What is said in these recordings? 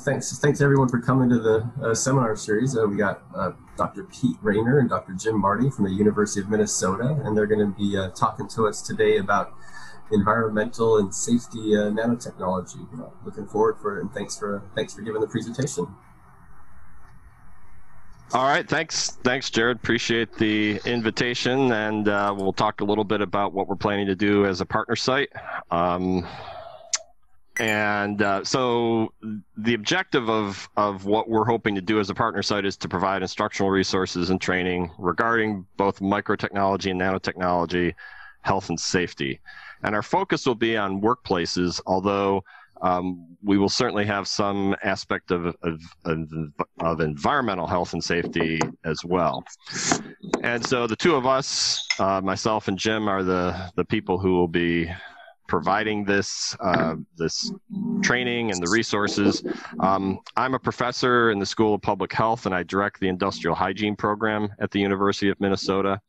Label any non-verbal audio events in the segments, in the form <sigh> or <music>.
Thanks, thanks everyone for coming to the uh, seminar series. Uh, we got uh, Dr. Pete Raynor and Dr. Jim Marti from the University of Minnesota, and they're going to be uh, talking to us today about environmental and safety uh, nanotechnology. looking forward for it, and thanks for thanks for giving the presentation. All right, thanks, thanks, Jared. Appreciate the invitation, and uh, we'll talk a little bit about what we're planning to do as a partner site. Um, and uh, so the objective of, of what we're hoping to do as a partner site is to provide instructional resources and training regarding both microtechnology and nanotechnology, health and safety. And our focus will be on workplaces, although um, we will certainly have some aspect of, of, of, of, environmental health and safety as well. And so the two of us, uh, myself and Jim, are the, the people who will be providing this uh, this training and the resources. Um, I'm a professor in the School of Public Health, and I direct the industrial hygiene program at the University of Minnesota.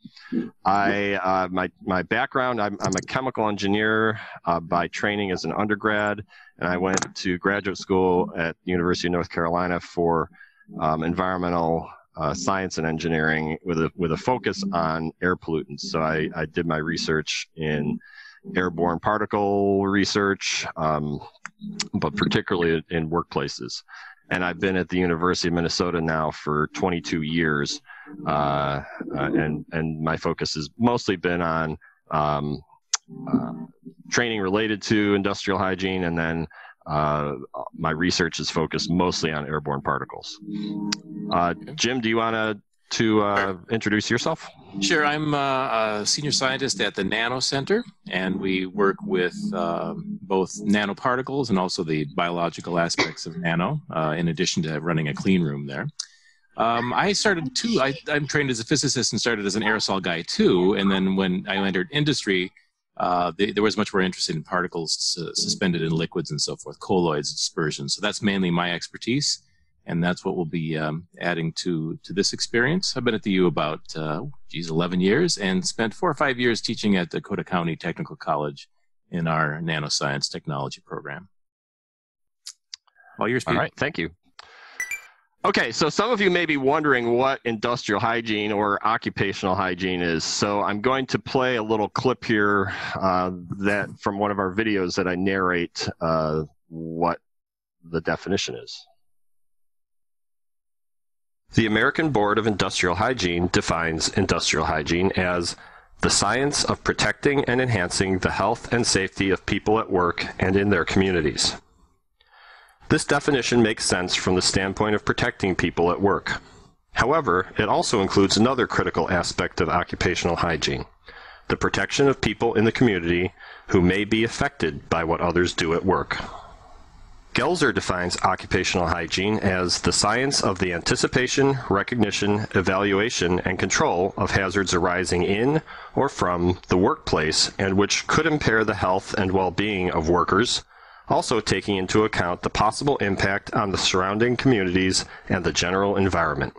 I uh, my my background I'm, I'm a chemical engineer uh, by training as an undergrad, and I went to graduate school at the University of North Carolina for um, environmental uh, science and engineering with a with a focus on air pollutants. So I, I did my research in airborne particle research, um, but particularly in workplaces. And I've been at the University of Minnesota now for 22 years, uh, uh, and and my focus has mostly been on um, uh, training related to industrial hygiene, and then uh, my research is focused mostly on airborne particles. Uh, Jim, do you want to to uh, introduce yourself? Sure. I'm uh, a senior scientist at the Nano Center, and we work with uh, both nanoparticles and also the biological aspects of nano, uh, in addition to running a clean room there. Um, I started too, I, am trained as a physicist and started as an aerosol guy too. And then when I entered industry, uh, they, there was much more interest in particles suspended in liquids and so forth, colloids, dispersion. So that's mainly my expertise and that's what we'll be um, adding to to this experience. I've been at the U about uh, geez, 11 years, and spent four or five years teaching at Dakota County Technical College in our nanoscience technology program. All yours, Pete. All right, thank you. Okay, so some of you may be wondering what industrial hygiene or occupational hygiene is. So I'm going to play a little clip here uh, that from one of our videos that I narrate uh, what the definition is. The American Board of Industrial Hygiene defines industrial hygiene as the science of protecting and enhancing the health and safety of people at work and in their communities. This definition makes sense from the standpoint of protecting people at work. However, it also includes another critical aspect of occupational hygiene, the protection of people in the community who may be affected by what others do at work. Goelzer defines occupational hygiene as the science of the anticipation, recognition, evaluation, and control of hazards arising in or from the workplace and which could impair the health and well-being of workers, also taking into account the possible impact on the surrounding communities and the general environment.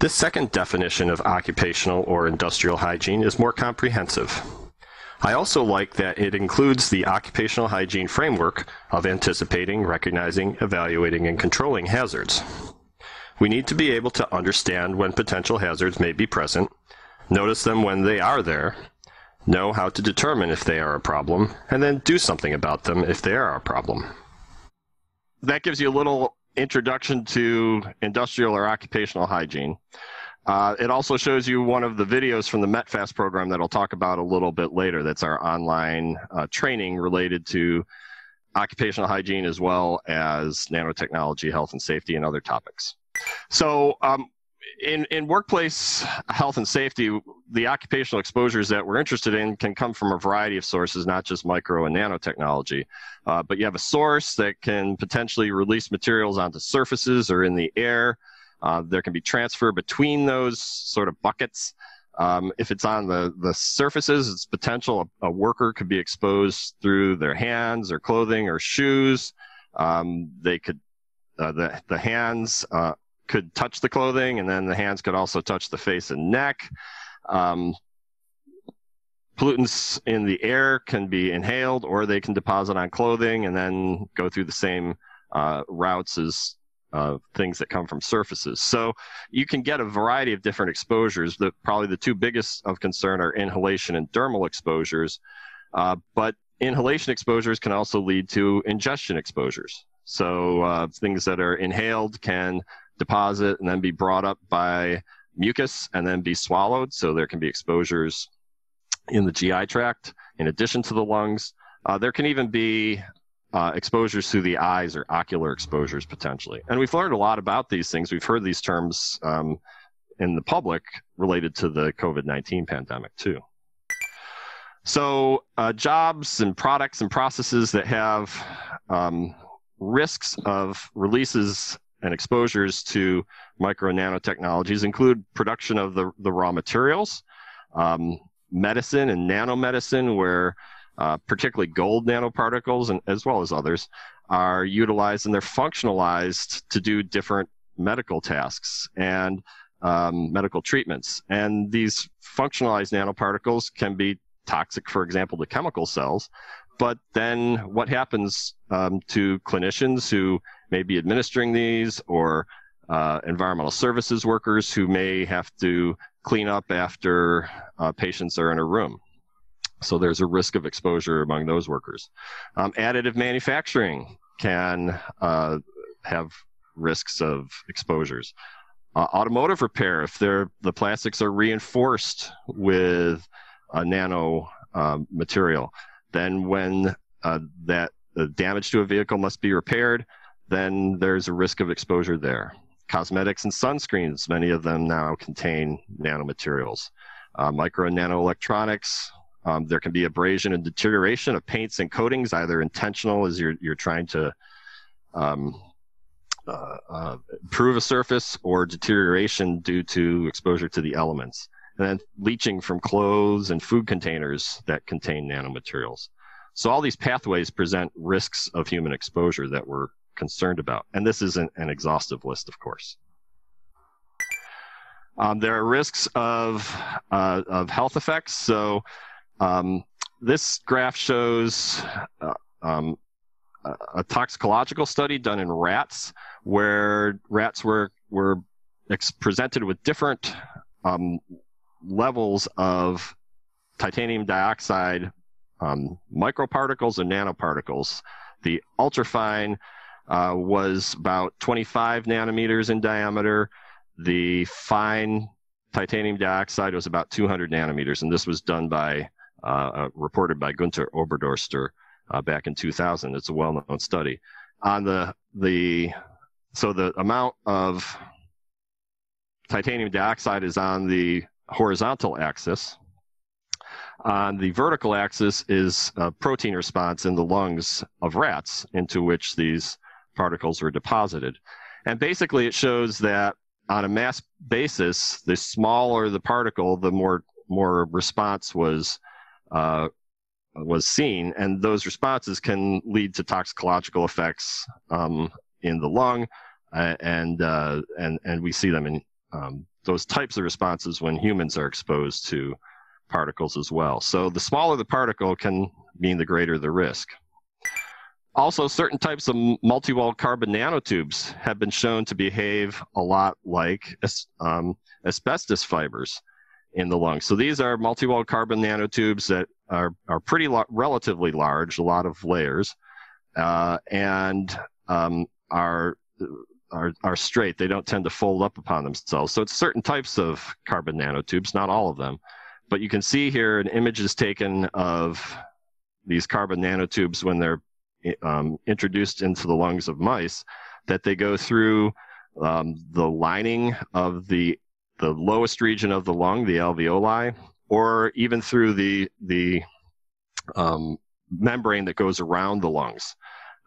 This second definition of occupational or industrial hygiene is more comprehensive. I also like that it includes the occupational hygiene framework of anticipating, recognizing, evaluating, and controlling hazards. We need to be able to understand when potential hazards may be present, notice them when they are there, know how to determine if they are a problem, and then do something about them if they are a problem. That gives you a little introduction to industrial or occupational hygiene. Uh, it also shows you one of the videos from the MetFast program that I'll talk about a little bit later. That's our online uh, training related to occupational hygiene as well as nanotechnology, health and safety, and other topics. So, um, in, in workplace health and safety, the occupational exposures that we're interested in can come from a variety of sources, not just micro and nanotechnology. Uh, but you have a source that can potentially release materials onto surfaces or in the air. Uh, there can be transfer between those sort of buckets. Um, if it's on the, the surfaces, it's potential a, a, worker could be exposed through their hands or clothing or shoes. Um, they could, uh, the, the hands uh, could touch the clothing and then the hands could also touch the face and neck. Um, pollutants in the air can be inhaled or they can deposit on clothing and then go through the same uh, routes as uh, things that come from surfaces. So you can get a variety of different exposures. The, probably the two biggest of concern are inhalation and dermal exposures, uh, but inhalation exposures can also lead to ingestion exposures. So uh, things that are inhaled can deposit and then be brought up by mucus and then be swallowed. So there can be exposures in the GI tract in addition to the lungs. Uh, there can even be uh, exposures through the eyes or ocular exposures potentially. And we've learned a lot about these things. We've heard these terms um, in the public related to the COVID 19 pandemic too. So, uh, jobs and products and processes that have um, risks of releases and exposures to micro nanotechnologies include production of the, the raw materials, um, medicine and nanomedicine, where uh, particularly gold nanoparticles, and as well as others, are utilized and they're functionalized to do different medical tasks and um, medical treatments. And these functionalized nanoparticles can be toxic, for example, to chemical cells. But then what happens um, to clinicians who may be administering these or uh, environmental services workers who may have to clean up after uh, patients are in a room? So there's a risk of exposure among those workers. Um, additive manufacturing can uh, have risks of exposures. Uh, automotive repair, if the plastics are reinforced with a nano uh, material, then when uh, that damage to a vehicle must be repaired, then there's a risk of exposure there. Cosmetics and sunscreens, many of them now contain nanomaterials. Uh, micro and nanoelectronics, um, there can be abrasion and deterioration of paints and coatings, either intentional as you're, you're trying to um, uh, uh, improve a surface or deterioration due to exposure to the elements. And then leaching from clothes and food containers that contain nanomaterials. So all these pathways present risks of human exposure that we're concerned about. And this isn't an exhaustive list, of course. Um, there are risks of, uh, of health effects. So um, this graph shows uh, um, a toxicological study done in rats where rats were, were presented with different um, levels of titanium dioxide um, microparticles and nanoparticles. The ultrafine uh, was about 25 nanometers in diameter. The fine titanium dioxide was about 200 nanometers, and this was done by uh, uh, reported by Gunter Oberdorster uh, back in 2000. It's a well-known study. On the the so the amount of titanium dioxide is on the horizontal axis. On the vertical axis is a protein response in the lungs of rats into which these particles were deposited. And basically, it shows that on a mass basis, the smaller the particle, the more more response was uh, was seen, and those responses can lead to toxicological effects um, in the lung, uh, and uh, and and we see them in um, those types of responses when humans are exposed to particles as well. So the smaller the particle can mean the greater the risk. Also, certain types of multi-walled carbon nanotubes have been shown to behave a lot like um, asbestos fibers in the lungs. So these are multi-walled carbon nanotubes that are, are pretty lo- relatively large, a lot of layers, uh, and um, are, are, are straight. They don't tend to fold up upon themselves. So it's certain types of carbon nanotubes, not all of them. But you can see here an image is taken of these carbon nanotubes when they're um, introduced into the lungs of mice, that they go through um, the lining of the the lowest region of the lung, the alveoli, or even through the the um, membrane that goes around the lungs,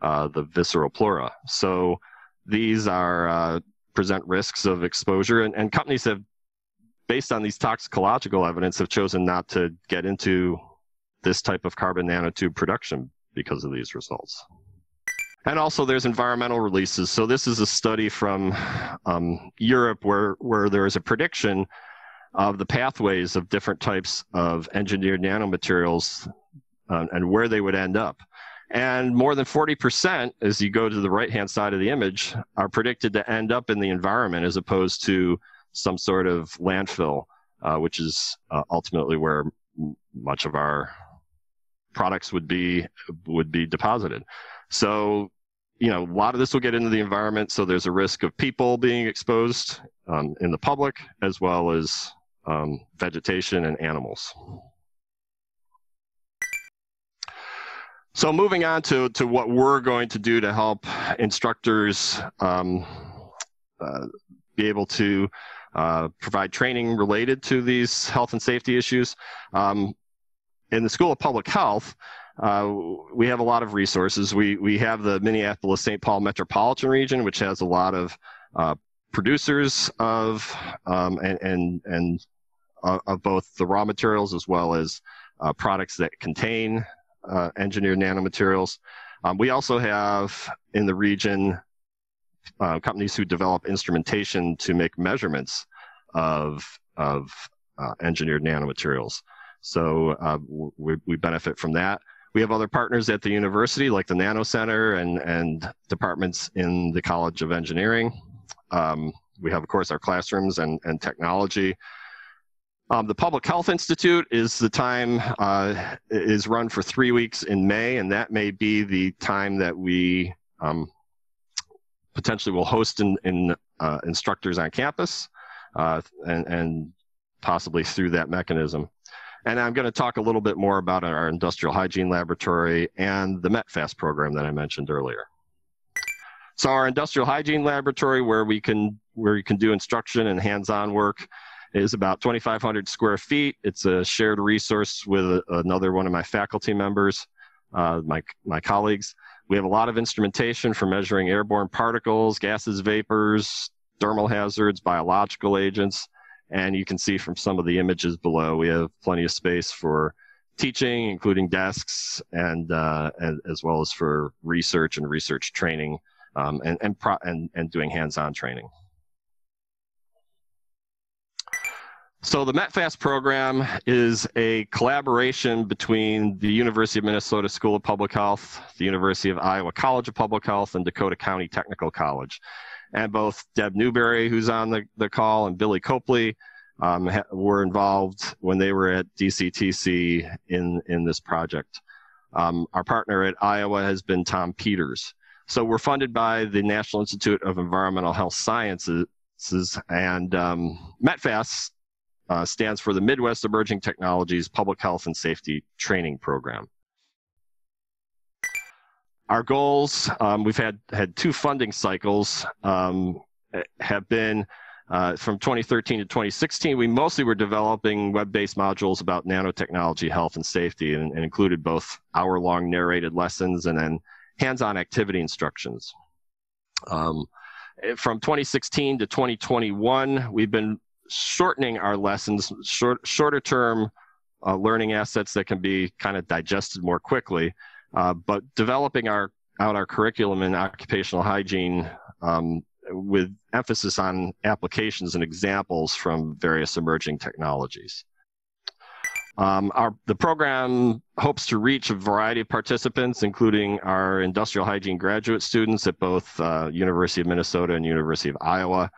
uh, the visceral pleura. So these are uh, present risks of exposure, and, and companies have, based on these toxicological evidence, have chosen not to get into this type of carbon nanotube production because of these results. And also there's environmental releases. So this is a study from um, Europe where, where there is a prediction of the pathways of different types of engineered nanomaterials uh, and where they would end up. And more than 40%, as you go to the right hand side of the image, are predicted to end up in the environment as opposed to some sort of landfill, uh, which is uh, ultimately where much of our products would be would be deposited. So, you know, a lot of this will get into the environment. So there's a risk of people being exposed um, in the public as well as um, vegetation and animals. So moving on to, to what we're going to do to help instructors um, uh, be able to uh, provide training related to these health and safety issues. Um, in the School of Public Health, uh, we have a lot of resources. We, we have the Minneapolis St. Paul metropolitan region, which has a lot of uh, producers of um, and, and, and uh, of both the raw materials as well as uh, products that contain uh, engineered nanomaterials. Um, we also have in the region uh, companies who develop instrumentation to make measurements of, of engineered nanomaterials. So uh, we, we benefit from that. We have other partners at the university, like the Nano Center and, and departments in the College of Engineering. Um, we have, of course, our classrooms and, and technology. Um, the Public Health Institute is the time uh, is run for three weeks in May, and that may be the time that we um, potentially will host in, in uh, instructors on campus, uh, and, and possibly through that mechanism. And I'm going to talk a little bit more about our industrial hygiene laboratory and the METFAST program that I mentioned earlier. So our industrial hygiene laboratory, where we can where you can do instruction and hands-on work, is about 2,500 square feet. It's a shared resource with another one of my faculty members, uh, my, my colleagues. We have a lot of instrumentation for measuring airborne particles, gases, vapors, thermal hazards, biological agents. And you can see from some of the images below, we have plenty of space for teaching, including desks, and, uh, and as well as for research and research training, um, and, and, pro- and, and doing hands-on training. So the METFAST program is a collaboration between the University of Minnesota School of Public Health, the University of Iowa College of Public Health, and Dakota County Technical College. And both Deb Newberry, who's on the, the call, and Billy Copley um, were involved when they were at DCTC in, in this project. Um, our partner at Iowa has been Tom Peters. So we're funded by the National Institute of Environmental Health Sciences and um, METFAST uh, stands for the Midwest Emerging Technologies Public Health and Safety Training Program. Our goals, um, we've had, had two funding cycles, um, have been uh, from 2013 to 2016, we mostly were developing web-based modules about nanotechnology, health, and safety, and, and included both hour-long narrated lessons and then hands-on activity instructions. Um, from 2016 to 2021, we've been shortening our lessons, short, shorter term uh, learning assets that can be kind of digested more quickly, uh, but developing our out our curriculum in occupational hygiene um, with emphasis on applications and examples from various emerging technologies. Um, our, the program hopes to reach a variety of participants, including our industrial hygiene graduate students at both uh, University of Minnesota and University of Iowa,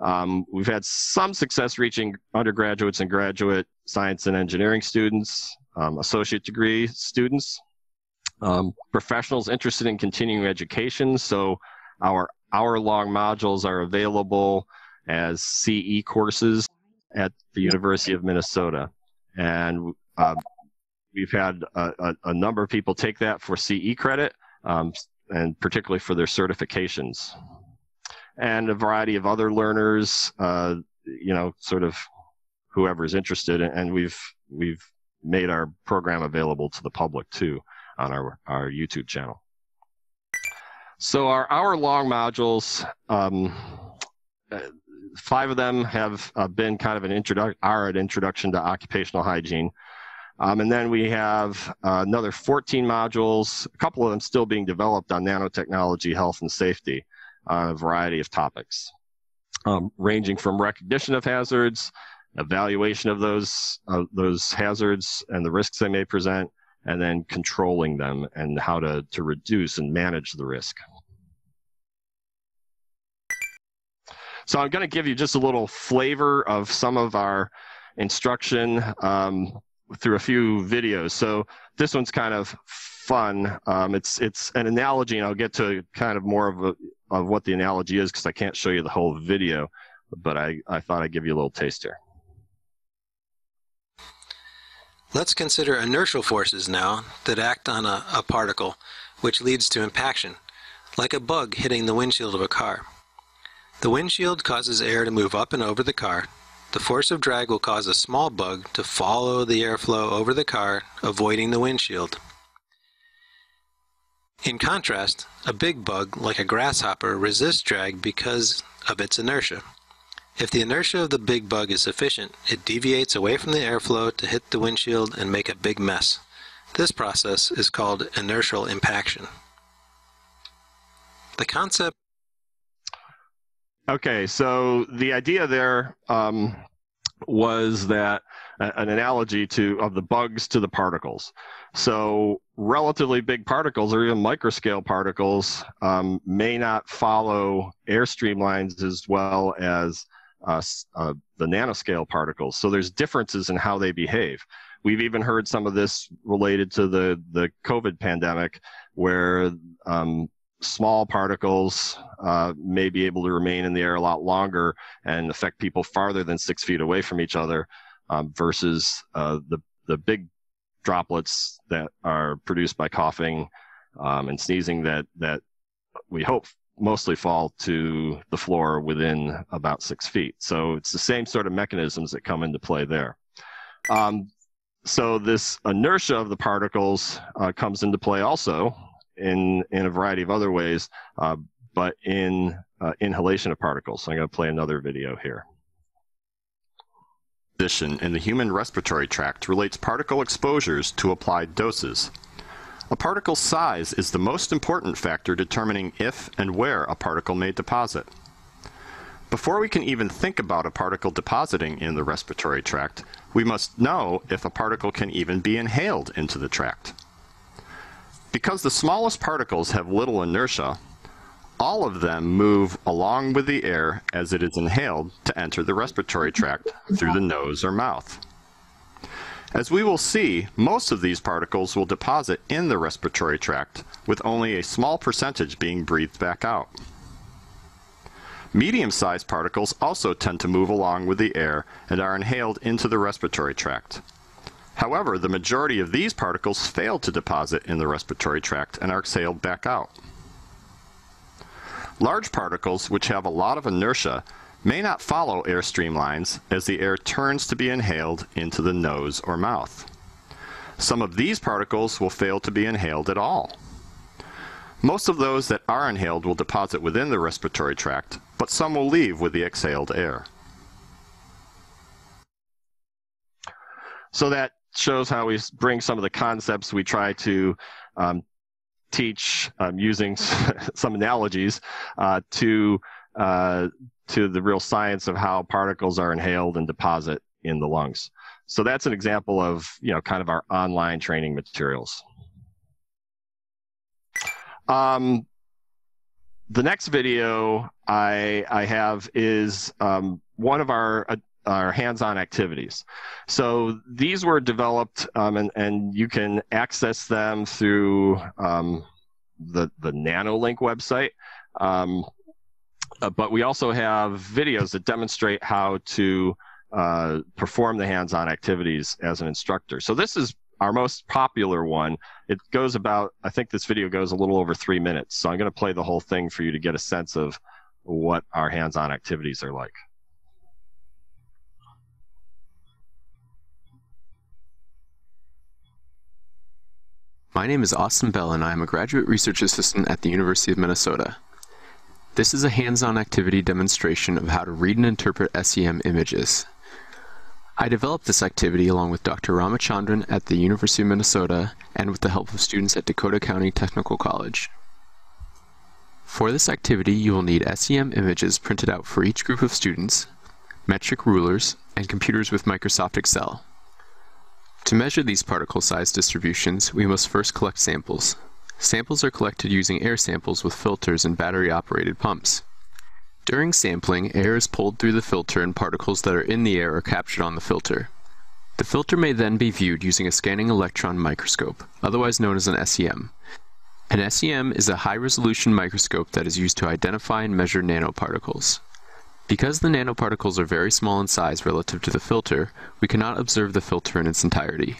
um, we've had some success reaching undergraduates and graduate science and engineering students, um, associate degree students, um, professionals interested in continuing education. So our hour-long modules are available as CE courses at the University of Minnesota. And uh, we've had a, a, a, number of people take that for CE credit, um, and particularly for their certifications and a variety of other learners, uh, you know, sort of whoever's interested. And we've, we've made our program available to the public too on our, our YouTube channel. So our hour-long modules, um, uh, five of them have uh, been kind of an introduction, are an introduction to occupational hygiene. Um, and then we have uh, another 14 modules, a couple of them still being developed on nanotechnology, health, and safety on a variety of topics, um, ranging from recognition of hazards, evaluation of those, uh, those hazards and the risks they may present, and then controlling them and how to, to reduce and manage the risk. So I'm going to give you just a little flavor of some of our instruction um, through a few videos. So this one's kind of fun. Um, it's it's an analogy, and I'll get to kind of more of a, of what the analogy is because I can't show you the whole video, but I, I thought I'd give you a little taste here. Let's consider inertial forces now that act on a, a particle, which leads to impaction, like a bug hitting the windshield of a car. The windshield causes air to move up and over the car. The force of drag will cause a small bug to follow the airflow over the car, avoiding the windshield. In contrast, a big bug, like a grasshopper, resists drag because of its inertia. If the inertia of the big bug is sufficient, it deviates away from the airflow to hit the windshield and make a big mess. This process is called inertial impaction. The concept Okay, so the idea there um, was that an analogy to of the bugs to the particles. So relatively big particles or even microscale particles um, may not follow air streamlines as well as uh, uh, the nanoscale particles. So there's differences in how they behave. We've even heard some of this related to the, the COVID pandemic, where um, small particles uh, may be able to remain in the air a lot longer and affect people farther than six feet away from each other, um, versus uh, the the big droplets that are produced by coughing um, and sneezing that that we hope mostly fall to the floor within about six feet. So it's the same sort of mechanisms that come into play there. Um, so this inertia of the particles uh, comes into play also in, in a variety of other ways, uh, but in uh, inhalation of particles. So I'm going to play another video here. In the human respiratory tract relates particle exposures to applied doses. A particle's size is the most important factor determining if and where a particle may deposit. Before we can even think about a particle depositing in the respiratory tract, we must know if a particle can even be inhaled into the tract. Because the smallest particles have little inertia, all of them move along with the air as it is inhaled to enter the respiratory tract through the nose or mouth. As we will see, most of these particles will deposit in the respiratory tract, with only a small percentage being breathed back out. Medium-sized particles also tend to move along with the air and are inhaled into the respiratory tract. However, the majority of these particles fail to deposit in the respiratory tract and are exhaled back out. Large particles, which have a lot of inertia, may not follow air streamlines as the air turns to be inhaled into the nose or mouth. Some of these particles will fail to be inhaled at all. Most of those that are inhaled will deposit within the respiratory tract, but some will leave with the exhaled air. So that shows how we bring some of the concepts we try to um, teach um, using <laughs> some analogies uh, to uh, to the real science of how particles are inhaled and deposit in the lungs. So that's an example of, you know, kind of our online training materials. Um, the next video I, I have is um, one of our, uh, our hands-on activities. So these were developed um, and, and you can access them through um, the, the NanoLink website. Uh, but we also have videos that demonstrate how to uh, perform the hands-on activities as an instructor. So this is our most popular one. It goes about, I think this video goes a little over three minutes. So I'm going to play the whole thing for you to get a sense of what our hands-on activities are like. My name is Austin Bell and I am a graduate research assistant at the University of Minnesota. This is a hands-on activity demonstration of how to read and interpret SEM images. I developed this activity along with Dr. Ramachandran at the University of Minnesota and with the help of students at Dakota County Technical College. For this activity, you will need SEM images printed out for each group of students, metric rulers, and computers with Microsoft Excel. To measure these particle size distributions, we must first collect samples. Samples are collected using air samples with filters and battery-operated pumps. During sampling, air is pulled through the filter and particles that are in the air are captured on the filter. The filter may then be viewed using a scanning electron microscope, otherwise known as an SEM. An SEM is a high-resolution microscope that is used to identify and measure nanoparticles. Because the nanoparticles are very small in size relative to the filter, we cannot observe the filter in its entirety.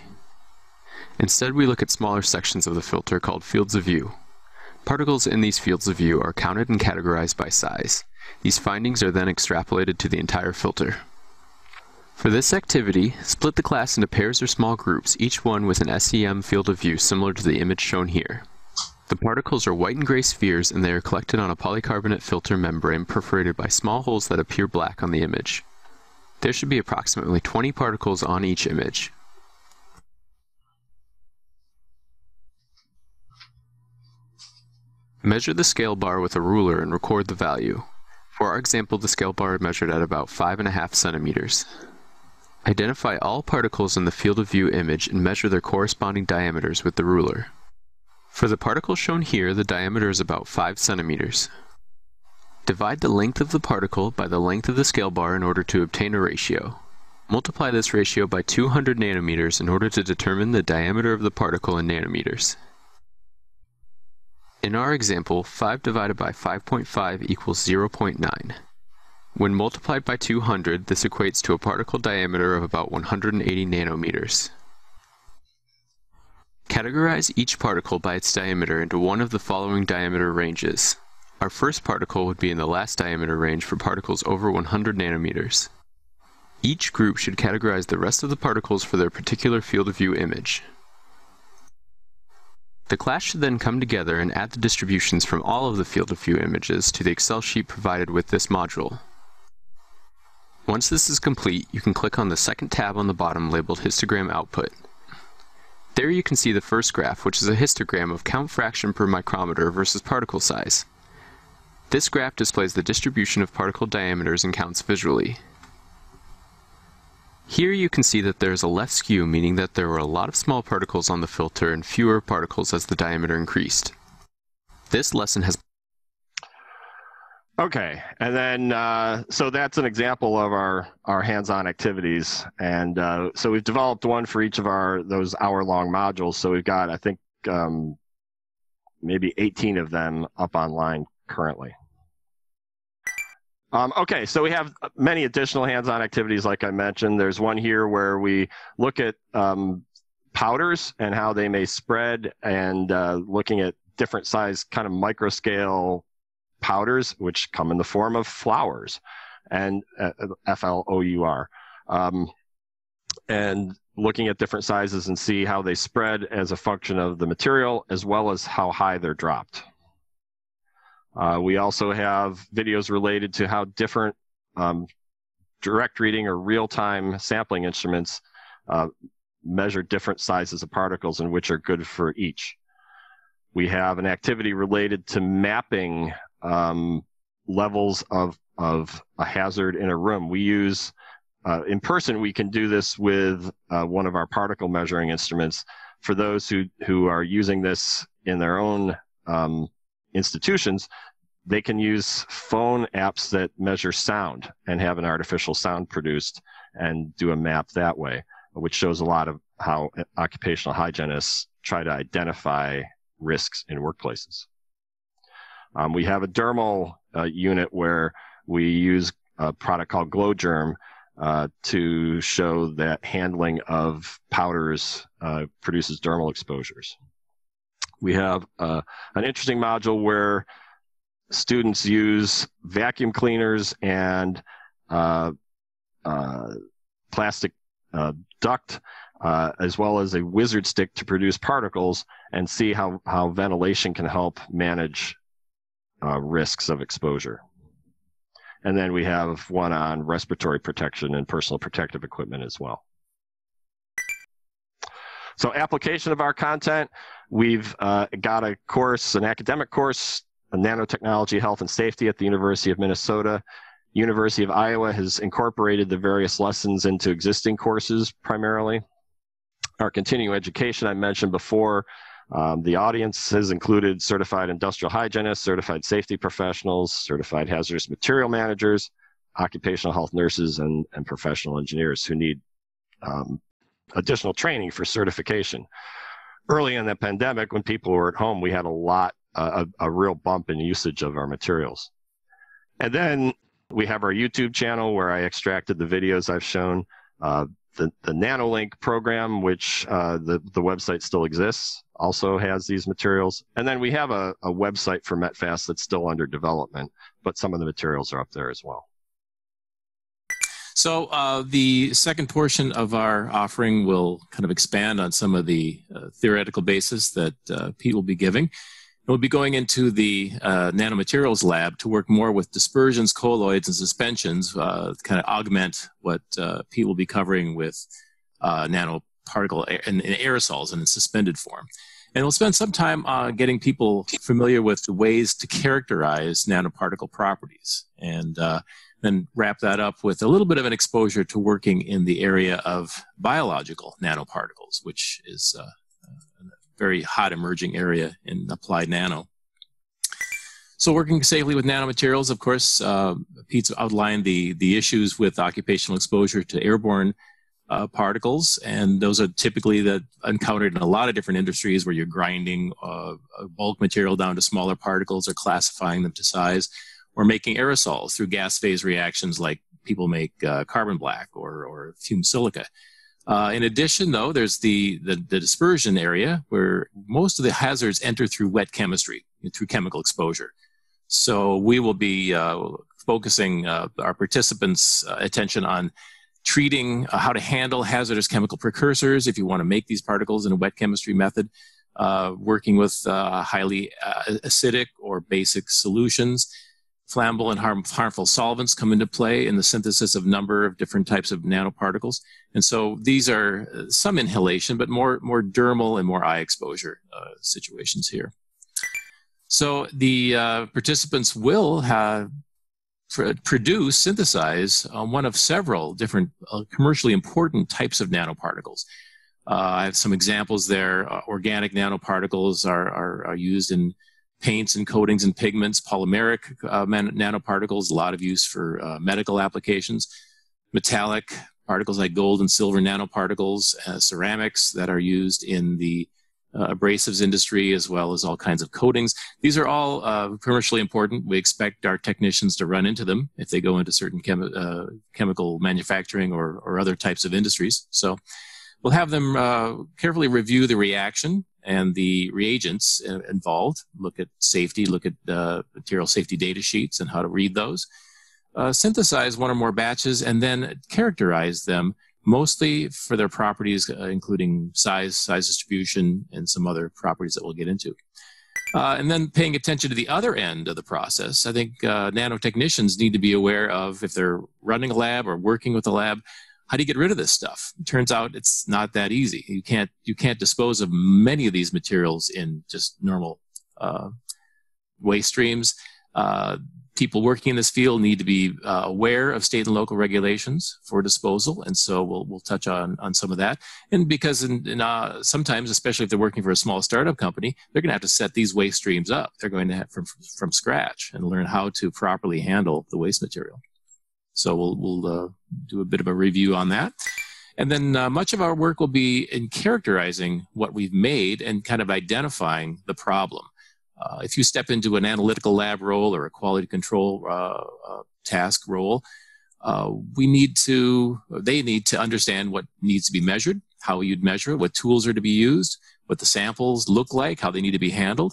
Instead, we look at smaller sections of the filter called fields of view. Particles in these fields of view are counted and categorized by size. These findings are then extrapolated to the entire filter. For this activity, split the class into pairs or small groups, each one with an SEM field of view similar to the image shown here. The particles are white and gray spheres and they are collected on a polycarbonate filter membrane perforated by small holes that appear black on the image. There should be approximately 20 particles on each image. Measure the scale bar with a ruler and record the value. For our example, the scale bar measured at about 5.5 centimeters. Identify all particles in the field of view image and measure their corresponding diameters with the ruler. For the particle shown here, the diameter is about 5 centimeters. Divide the length of the particle by the length of the scale bar in order to obtain a ratio. Multiply this ratio by 200 nanometers in order to determine the diameter of the particle in nanometers. In our example, 5 divided by 5.5 equals 0.9. When multiplied by 200, this equates to a particle diameter of about 180 nanometers. Categorize each particle by its diameter into one of the following diameter ranges. Our first particle would be in the last diameter range for particles over 100 nanometers. Each group should categorize the rest of the particles for their particular field of view image. The class should then come together and add the distributions from all of the field of view images to the Excel sheet provided with this module. Once this is complete, you can click on the second tab on the bottom labeled Histogram Output. There you can see the first graph, which is a histogram of count fraction per micrometer versus particle size. This graph displays the distribution of particle diameters and counts visually. Here you can see that there is a left skew, meaning that there were a lot of small particles on the filter and fewer particles as the diameter increased. This lesson has Okay, and then uh, so that's an example of our our hands-on activities, and uh, so we've developed one for each of our those hour-long modules. So we've got I think um, maybe 18 of them up online currently. Um, okay, so we have many additional hands-on activities, like I mentioned. There's one here where we look at um, powders and how they may spread, and uh, looking at different size, kind of microscale powders, which come in the form of flowers, and uh, F L O U R, um, and looking at different sizes and see how they spread as a function of the material, as well as how high they're dropped. Uh, we also have videos related to how different um, direct reading or real-time sampling instruments uh, measure different sizes of particles and which are good for each. We have an activity related to mapping um, levels of, of a hazard in a room. We use, uh, in person, we can do this with uh, one of our particle measuring instruments. For those who, who are using this in their own um, institutions, they can use phone apps that measure sound and have an artificial sound produced and do a map that way, which shows a lot of how occupational hygienists try to identify risks in workplaces. Um, we have a dermal uh, unit where we use a product called Glo Germ uh, to show that handling of powders uh, produces dermal exposures we have uh, an interesting module where students use vacuum cleaners and uh, uh, plastic uh, duct uh, as well as a wizard stick to produce particles and see how, how ventilation can help manage uh, risks of exposure. And then we have one on respiratory protection and personal protective equipment as well. So application of our content, we've uh, got a course, an academic course, nanotechnology, health and safety at the University of Minnesota. University of Iowa has incorporated the various lessons into existing courses primarily. Our continuing education I mentioned before. Um, the audience has included certified industrial hygienists, certified safety professionals, certified hazardous material managers, occupational health nurses, and, and professional engineers who need um, additional training for certification. Early in the pandemic, when people were at home, we had a lot, uh, a, a real bump in usage of our materials. And then we have our YouTube channel where I extracted the videos I've shown. Uh, the, the NanoLink program, which uh, the, the website still exists, also has these materials. And then we have a, a website for MetFast that's still under development, but some of the materials are up there as well. So uh, the second portion of our offering will kind of expand on some of the uh, theoretical basis that uh, Pete will be giving. We'll be going into the uh, nanomaterials lab to work more with dispersions, colloids, and suspensions, uh, kind of augment what uh, Pete will be covering with nanoparticle and, and aerosols in a suspended form. And we'll spend some time uh, getting people familiar with the ways to characterize nanoparticle properties. And uh, then wrap that up with a little bit of an exposure to working in the area of biological nanoparticles, which is uh, a very hot emerging area in applied nano. So working safely with nanomaterials, of course, uh, Pete's outlined the, the issues with occupational exposure to airborne uh, particles, and those are typically that encountered in a lot of different industries where you're grinding uh, bulk material down to smaller particles or classifying them to size or making aerosols through gas phase reactions like people make uh, carbon black or, or silica. Uh, in addition, though, there's the, the, the, dispersion area where most of the hazards enter through wet chemistry, through chemical exposure. So we will be uh, focusing uh, our participants' uh, attention on treating uh, how to handle hazardous chemical precursors if you want to make these particles in a wet chemistry method, working with highly acidic or basic solutions, flammable and harm, harmful solvents come into play in the synthesis of number of different types of nanoparticles. And so these are uh, some inhalation, but more, more dermal and more eye exposure uh, situations here. So the uh, participants will have produce, synthesize uh, one of several different uh, commercially important types of nanoparticles. Uh, I have some examples there. organic nanoparticles are, are, are used in paints and coatings and pigments, polymeric uh, nanoparticles, a lot of use for uh, medical applications, metallic particles like gold and silver nanoparticles, uh, ceramics that are used in the uh, abrasives industry as well as all kinds of coatings. These are all uh, commercially important. We expect our technicians to run into them if they go into certain chemi uh, chemical manufacturing or, or other types of industries. So we'll have them carefully review the reaction and the reagents involved. Look at safety, look at uh, material safety data sheets and how to read those. Uh, synthesize one or more batches and then characterize them mostly for their properties, uh, including size, size distribution, and some other properties that we'll get into. Uh, and then paying attention to the other end of the process. I think uh, nanotechnicians need to be aware of if they're running a lab or working with a lab, how do you get rid of this stuff? It turns out it's not that easy. You can't you can't dispose of many of these materials in just normal uh, waste streams. Uh, people working in this field need to be uh, aware of state and local regulations for disposal, and so we'll we'll touch on on some of that. And because in, in uh, sometimes, especially if they're working for a small startup company, they're going to have to set these waste streams up. They're going to have from from scratch and learn how to properly handle the waste material. So we'll, we'll uh, do a bit of a review on that. And then uh, much of our work will be in characterizing what we've made and kind of identifying the problem. Uh, if you step into an analytical lab role or a quality control uh, uh, task role, uh, we need to, they need to understand what needs to be measured, how you'd measure it, what tools are to be used, what the samples look like, how they need to be handled,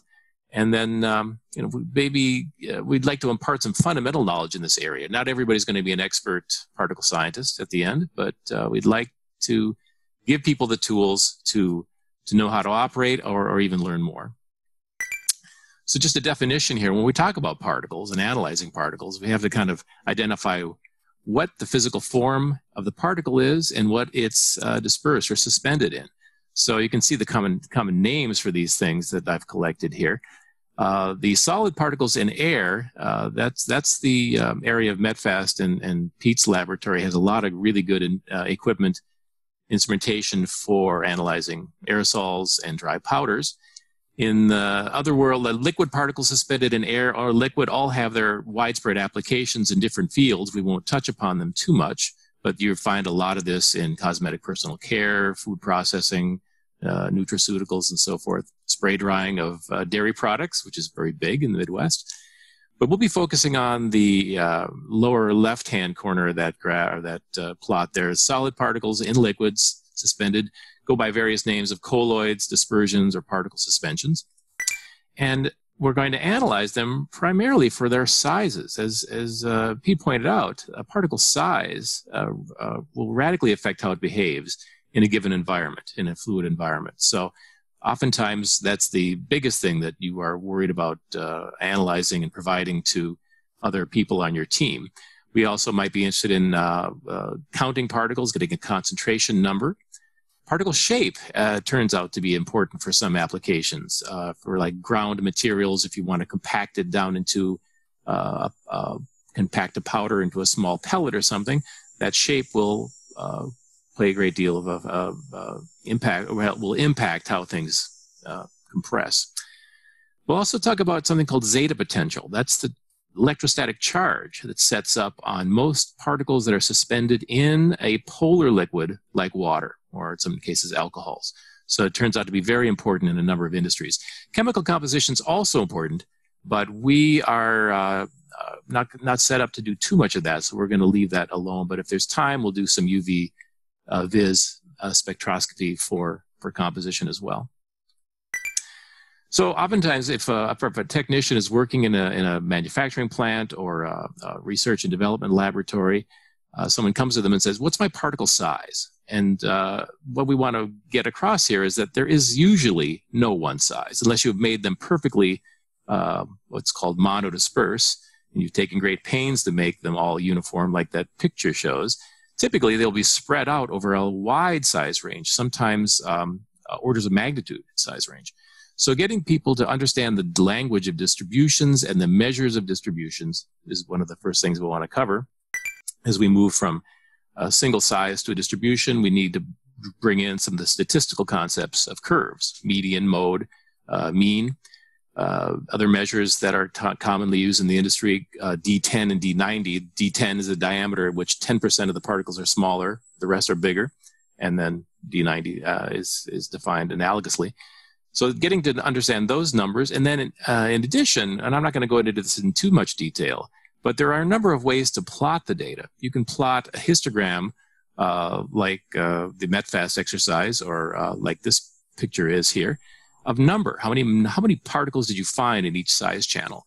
and then, um, you know, maybe uh, we'd like to impart some fundamental knowledge in this area. Not everybody's going to be an expert particle scientist at the end, but uh, we'd like to give people the tools to to know how to operate or, or even learn more. So just a definition here, when we talk about particles and analyzing particles, we have to kind of identify what the physical form of the particle is and what it's uh, dispersed or suspended in. So you can see the common, common names for these things that I've collected here. Uh, the solid particles in air, uh, that's, that's the um, area of MetFast and, and Pete's laboratory has a lot of really good in, uh, equipment instrumentation for analyzing aerosols and dry powders. In the other world, the liquid particles suspended in air or liquid all have their widespread applications in different fields. We won't touch upon them too much, but you find a lot of this in cosmetic personal care, food processing, uh, nutraceuticals, and so forth, spray drying of uh, dairy products, which is very big in the Midwest. But we'll be focusing on the uh, lower left-hand corner of that gra- that uh, plot there. Solid particles in liquids suspended go by various names of colloids, dispersions, or particle suspensions. And we're going to analyze them primarily for their sizes. As, as uh, Pete pointed out, a particle size uh, will radically affect how it behaves in a given environment, in a fluid environment. So oftentimes that's the biggest thing that you are worried about uh, analyzing and providing to other people on your team. We also might be interested in uh, uh, counting particles, getting a concentration number. Particle shape uh, turns out to be important for some applications. Uh, for like ground materials, if you want to compact it down into uh, compact a powder into a small pellet or something, that shape will play a great deal of, of, of uh, impact, will impact how things uh, compress. We'll also talk about something called zeta potential. That's the electrostatic charge that sets up on most particles that are suspended in a polar liquid like water, or in some cases, alcohols. So it turns out to be very important in a number of industries. Chemical composition is also important, but we are uh, uh, not, not set up to do too much of that, so we're going to leave that alone. But if there's time, we'll do some UV uh, vis uh, spectroscopy for, for composition as well. So oftentimes, if a, if a, technician is working in a, in a manufacturing plant or a, a research and development laboratory, uh, someone comes to them and says, what's my particle size? And uh, what we want to get across here is that there is usually no one size, unless you've made them perfectly uh, what's called monodisperse, and you've taken great pains to make them all uniform like that picture shows typically they'll be spread out over a wide size range, sometimes um, uh, orders of magnitude size range. So getting people to understand the language of distributions and the measures of distributions is one of the first things we want to cover. As we move from a single size to a distribution, we need to bring in some of the statistical concepts of curves, median, mode, uh, mean, uh, other measures that are t- commonly used in the industry, uh, D10 and D90. D10 is a diameter at which 10% of the particles are smaller, the rest are bigger, and then D90 uh, is is defined analogously. So getting to understand those numbers, and then uh, in addition, and I'm not going to go into this in too much detail, but there are a number of ways to plot the data. You can plot a histogram uh, like the METFAST exercise, or like this picture is here of number. How many, how many particles did you find in each size channel?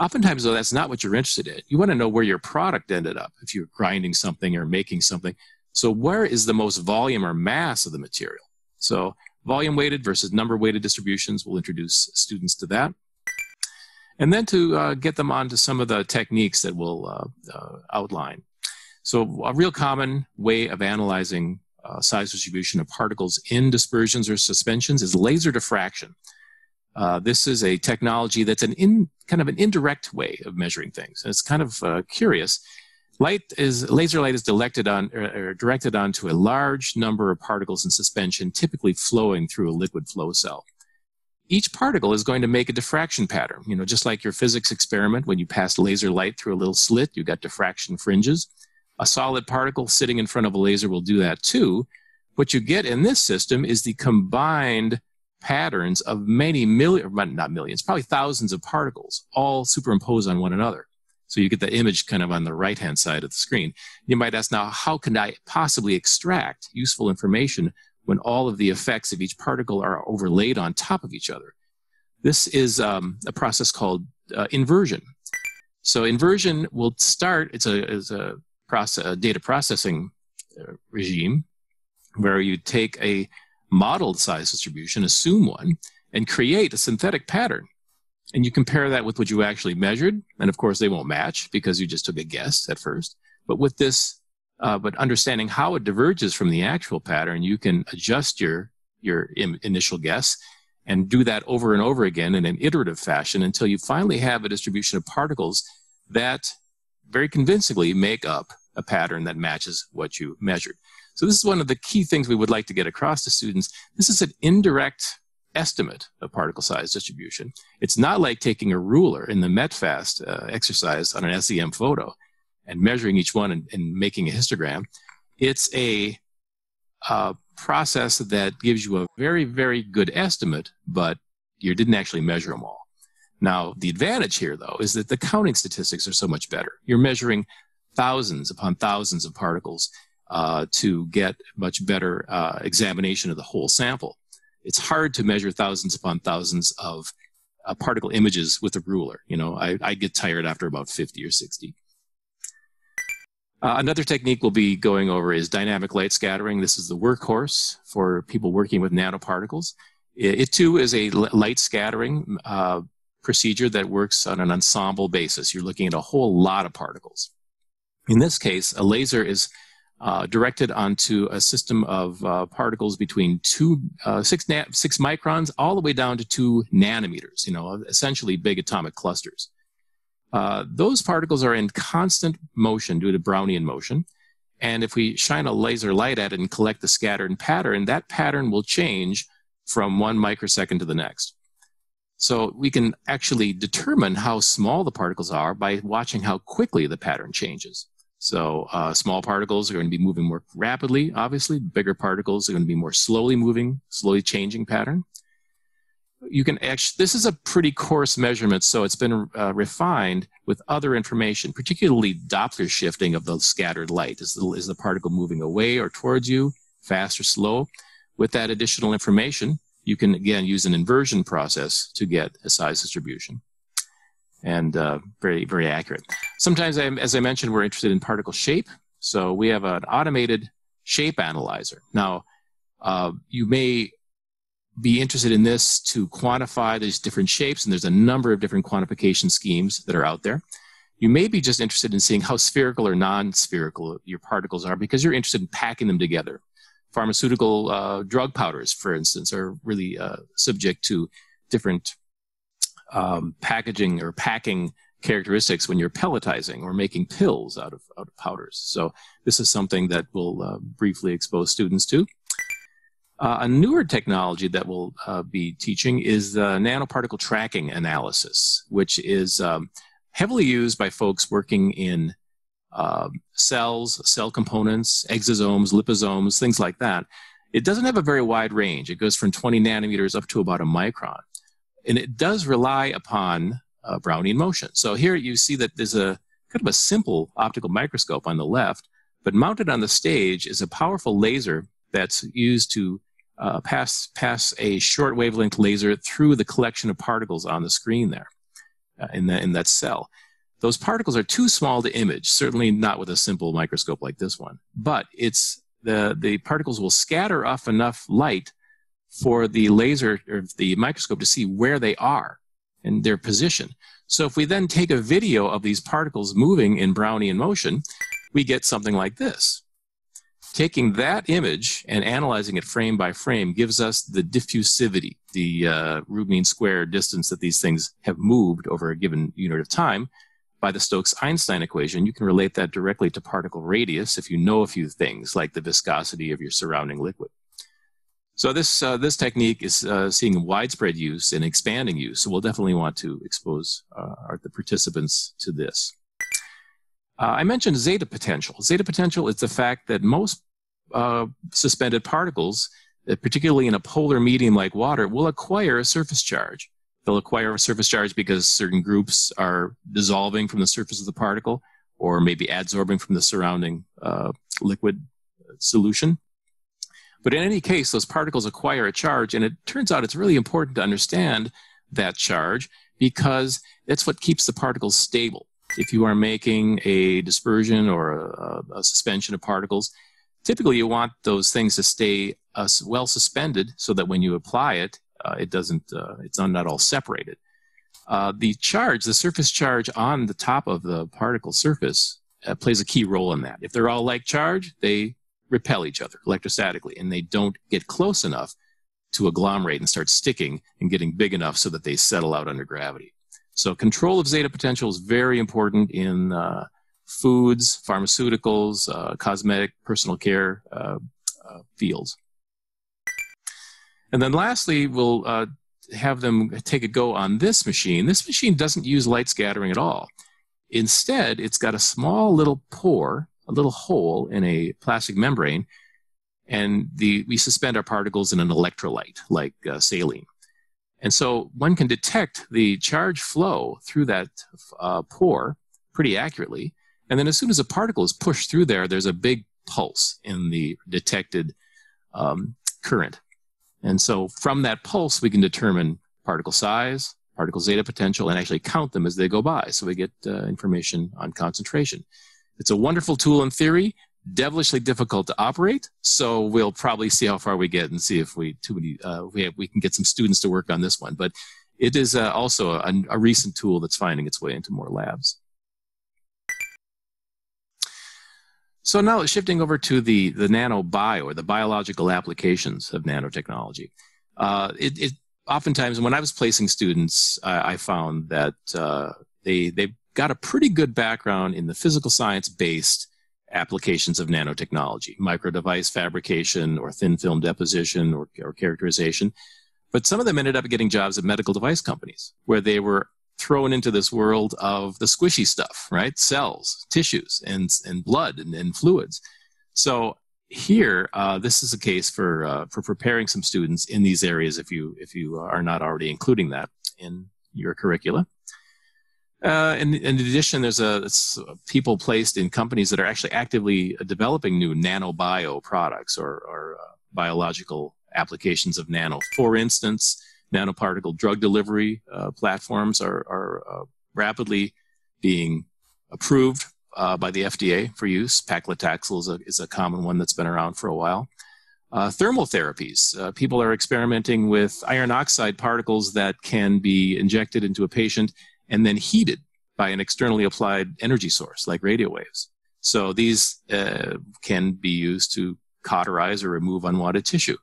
Oftentimes, though, that's not what you're interested in. You want to know where your product ended up if you're grinding something or making something. So, where is the most volume or mass of the material? So, volume weighted versus number weighted distributions, we'll introduce students to that. And then to uh, get them onto some of the techniques that we'll uh, uh, outline. So, a real common way of analyzing uh, size distribution of particles in dispersions or suspensions is laser diffraction. Uh, this is a technology that's an in kind of an indirect way of measuring things. And it's kind of uh, curious. Light is laser light is directed on or, er, er, directed onto a large number of particles in suspension, typically flowing through a liquid flow cell. Each particle is going to make a diffraction pattern. You know, just like your physics experiment, when you pass laser light through a little slit, you got diffraction fringes. A solid particle sitting in front of a laser will do that too. What you get in this system is the combined patterns of many million, not millions, probably thousands of particles all superimposed on one another. So you get the image kind of on the right hand side of the screen. You might ask now, how can I possibly extract useful information when all of the effects of each particle are overlaid on top of each other? This is um, a process called uh, inversion. So inversion will start, it's a, it's a process, data processing uh, regime where you take a modeled size distribution, assume one, and create a synthetic pattern. And you compare that with what you actually measured. And of course, they won't match because you just took a guess at first. But with this, uh, but understanding how it diverges from the actual pattern, you can adjust your, your Im- initial guess and do that over and over again in an iterative fashion until you finally have a distribution of particles that very convincingly make up a pattern that matches what you measured. So this is one of the key things we would like to get across to students. This is an indirect estimate of particle size distribution. It's not like taking a ruler in the METFAST uh, exercise on an SEM photo and measuring each one and, and making a histogram. It's a process that gives you a very, very good estimate, but you didn't actually measure them all. Now, the advantage here, though, is that the counting statistics are so much better. You're measuring thousands upon thousands of particles uh, to get much better uh, examination of the whole sample. It's hard to measure thousands upon thousands of uh, particle images with a ruler. You know, I, I, get tired after about 50 or 60. Uh, another technique we'll be going over is dynamic light scattering. This is the workhorse for people working with nanoparticles. It, it too is a light scattering uh, procedure that works on an ensemble basis. You're looking at a whole lot of particles. In this case, a laser is uh, directed onto a system of uh, particles between two, uh, six, six microns all the way down to two nanometers, you know, essentially big atomic clusters. Uh, those particles are in constant motion due to Brownian motion. And if we shine a laser light at it and collect the scattered pattern, that pattern will change from one microsecond to the next. So we can actually determine how small the particles are by watching how quickly the pattern changes. So uh, small particles are going to be moving more rapidly, obviously. Bigger particles are going to be more slowly moving, slowly changing pattern. You can actually, this is a pretty coarse measurement, so it's been uh, refined with other information, particularly Doppler shifting of the scattered light. Is the, is the particle moving away or towards you, fast or slow? With that additional information, you can again use an inversion process to get a size distribution and uh, very, very accurate. Sometimes, as I mentioned, we're interested in particle shape. So we have an automated shape analyzer. Now, uh, you may be interested in this to quantify these different shapes, and there's a number of different quantification schemes that are out there. You may be just interested in seeing how spherical or non-spherical your particles are because you're interested in packing them together. Pharmaceutical uh, drug powders, for instance, are really uh, subject to different um, packaging or packing characteristics when you're pelletizing or making pills out of, out of powders. So this is something that we'll uh, briefly expose students to. Uh, a newer technology that we'll uh, be teaching is the nanoparticle tracking analysis, which is um, heavily used by folks working in uh, cells, cell components, exosomes, liposomes, things like that. It doesn't have a very wide range. It goes from 20 nanometers up to about a micron and it does rely upon uh, Brownian motion. So here you see that there's a kind of a simple optical microscope on the left, but mounted on the stage is a powerful laser that's used to uh, pass pass a short wavelength laser through the collection of particles on the screen there uh, in, the, in that cell. Those particles are too small to image, certainly not with a simple microscope like this one, but it's the, the particles will scatter off enough light for the laser or the microscope to see where they are and their position. So if we then take a video of these particles moving in Brownian motion, we get something like this. Taking that image and analyzing it frame by frame gives us the diffusivity, the uh, root mean square distance that these things have moved over a given unit of time. By the Stokes-Einstein equation, you can relate that directly to particle radius if you know a few things like the viscosity of your surrounding liquid. So this uh, this technique is uh, seeing widespread use and expanding use. So we'll definitely want to expose uh, the participants to this. Uh, I mentioned zeta potential. Zeta potential is the fact that most uh, suspended particles, uh, particularly in a polar medium like water, will acquire a surface charge. They'll acquire a surface charge because certain groups are dissolving from the surface of the particle, or maybe adsorbing from the surrounding liquid solution. But in any case, those particles acquire a charge, and it turns out it's really important to understand that charge because that's what keeps the particles stable. If you are making a dispersion or a, a suspension of particles, typically you want those things to stay uh, well suspended so that when you apply it, uh, it doesn't, uh, it's not all separated. Uh, the charge, the surface charge on the top of the particle surface, uh, plays a key role in that. If they're all like charge, they repel each other electrostatically and they don't get close enough to agglomerate and start sticking and getting big enough so that they settle out under gravity. So control of zeta potential is very important in uh, foods, pharmaceuticals, uh, cosmetic, personal care fields. And then lastly, we'll uh, have them take a go on this machine. This machine doesn't use light scattering at all. Instead, it's got a small little pore, a little hole in a plastic membrane, and the, we suspend our particles in an electrolyte like uh, saline. And so one can detect the charge flow through that uh, pore pretty accurately. And then as soon as a particle is pushed through there, there's a big pulse in the detected um, current. And so from that pulse, we can determine particle size, particle zeta potential, and actually count them as they go by. So we get uh, information on concentration. It's a wonderful tool in theory, devilishly difficult to operate. So we'll probably see how far we get and see if we too many uh, we have, we can get some students to work on this one. But it is uh, also a, a recent tool that's finding its way into more labs. So now shifting over to the, the nanobio or the biological applications of nanotechnology. Uh, it, it, oftentimes when I was placing students, I, I found that uh, they, they got a pretty good background in the physical science based applications of nanotechnology, micro device fabrication or thin film deposition or, or characterization. But some of them ended up getting jobs at medical device companies where they were thrown into this world of the squishy stuff, right? Cells, tissues, and, and blood and, and fluids. So here, uh, this is a case for, uh, for preparing some students in these areas if you, if you are not already including that in your curricula. Uh, in, in, addition, there's a people placed in companies that are actually actively developing new nanobio products or, or uh, biological applications of nano. For instance, nanoparticle drug delivery uh, platforms are, are uh, rapidly being approved uh, by the FDA for use. Paclitaxel is a, is a common one that's been around for a while. Uh, thermal therapies. Uh, people are experimenting with iron oxide particles that can be injected into a patient and then heated by an externally applied energy source like radio waves. So these uh, can be used to cauterize or remove unwanted tissue.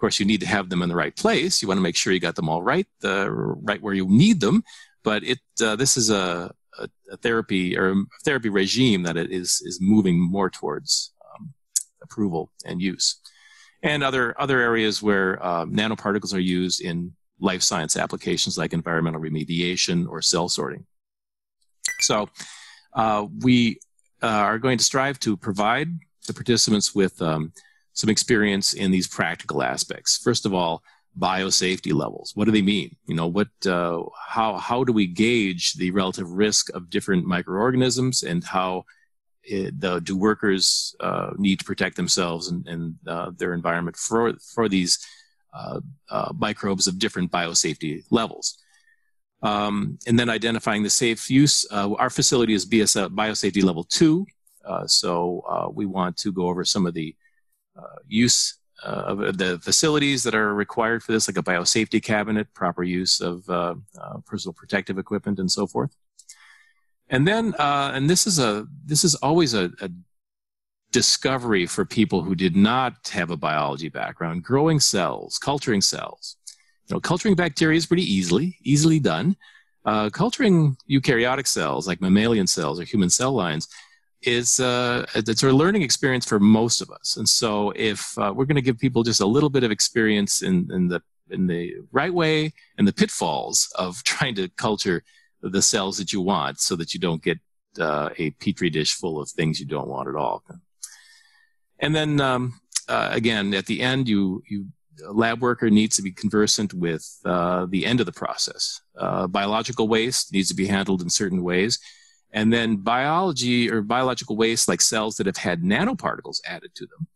Course, you need to have them in the right place. You want to make sure you got them all right, the right where you need them. But it uh, this is a, a, a, therapy or a therapy regime that it is is moving more towards um, approval and use, and other other areas where uh, nanoparticles are used in life science applications like environmental remediation or cell sorting. So uh, we uh, are going to strive to provide the participants with um, some experience in these practical aspects. First of all, biosafety levels. What do they mean? You know, what, uh, how, how do we gauge the relative risk of different microorganisms and how it, the, do workers uh, need to protect themselves and, and uh, their environment for, for these uh, uh, microbes of different biosafety levels? Um, and then identifying the safe use. Uh, our facility is biosafety level two. so we want to go over some of the use uh, of the facilities that are required for this, like a biosafety cabinet, proper use of uh, personal protective equipment, and so forth. And then, and this is a this is always a, a discovery for people who did not have a biology background. Growing cells culturing cells. You know culturing bacteria is pretty easily easily done. Uh, culturing eukaryotic cells like mammalian cells or human cell lines is uh, it's a learning experience for most of us. And so, if uh, we're going to give people just a little bit of experience in, in the in the right way and the pitfalls of <laughs> trying to culture the cells that you want, so that you don't get uh, a petri dish full of things you don't want at all. And then um, uh, again, at the end, you you a lab worker needs to be conversant with uh, the end of the process. Uh, biological waste needs to be handled in certain ways and then biology or biological waste, like cells that have had nanoparticles added to them,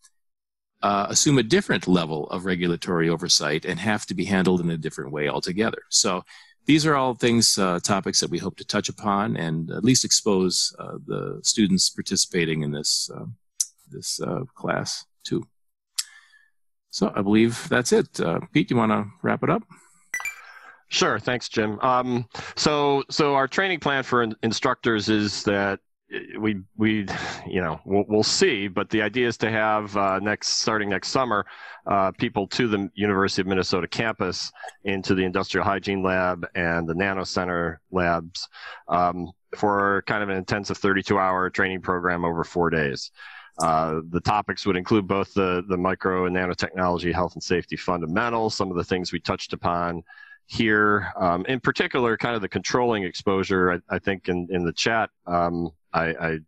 uh, assume a different level of regulatory oversight and have to be handled in a different way altogether. So these are all things, uh, topics that we hope to touch upon and at least expose uh, the students participating in this, uh, this uh, class too. So I believe that's it. Uh, Pete, you want to wrap it up? Sure. Thanks, Jim. Um, so, so our training plan for in- instructors is that we we you know we'll, we'll see but the idea is to have uh, next starting next summer uh, people to the university of minnesota campus into the industrial hygiene lab and the nano center labs um, for kind of an intensive 32 hour training program over four days. Uh, the topics would include both the, the micro and nanotechnology health and safety fundamentals, some of the things we touched upon here. Um, in particular, kind of the controlling exposure. I, I think in, in the chat, um, I, I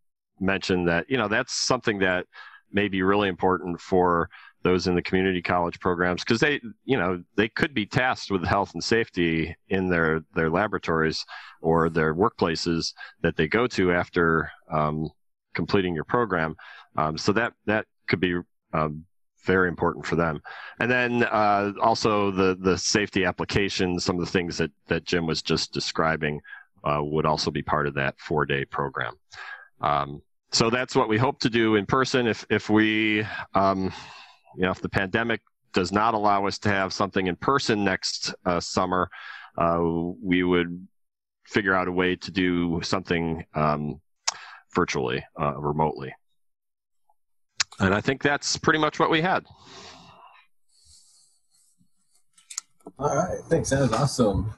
mentioned that, you know, that's something that may be really important for those in the community college programs because they you know they could be tasked with health and safety in their their laboratories or their workplaces that they go to after um, completing your program um, so that that could be um, very important for them. And then uh, also the the safety applications some of the things that that jim was just describing uh, would also be part of that four day program. Um, so that's what we hope to do in person. If if we um, you know, if the pandemic does not allow us to have something in person next uh, summer, uh, we would figure out a way to do something um, virtually, uh, remotely. And I think that's pretty much what we had. All right, thanks. That was awesome.